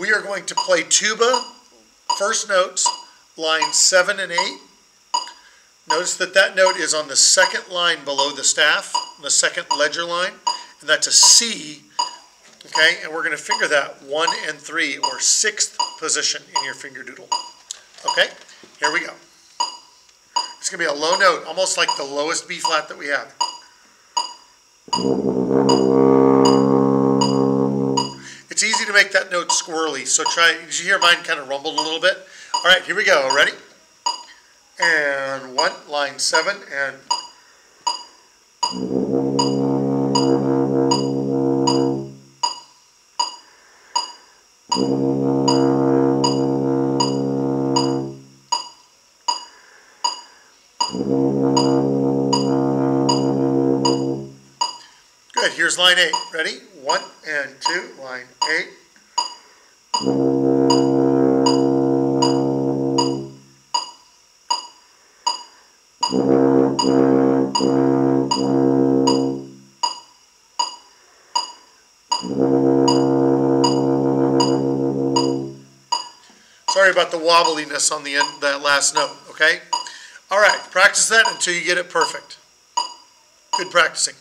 We are going to play tuba, first notes, lines seven and eight. Notice that that note is on the second line below the staff, the second ledger line, and that's a C, okay? And we're gonna finger that one and three, or sixth position in your finger doodle. Okay, here we go. It's gonna be a low note, almost like the lowest B flat that we have. It's easy to make that note squirrely, so try, did you hear mine kind of rumbled a little bit? All right, here we go, ready? And one, line seven, and Good, here's line eight. Ready? One and two, line eight. Sorry about the wobbliness on the end, that last note, okay? All right, practice that until you get it perfect. Good practicing.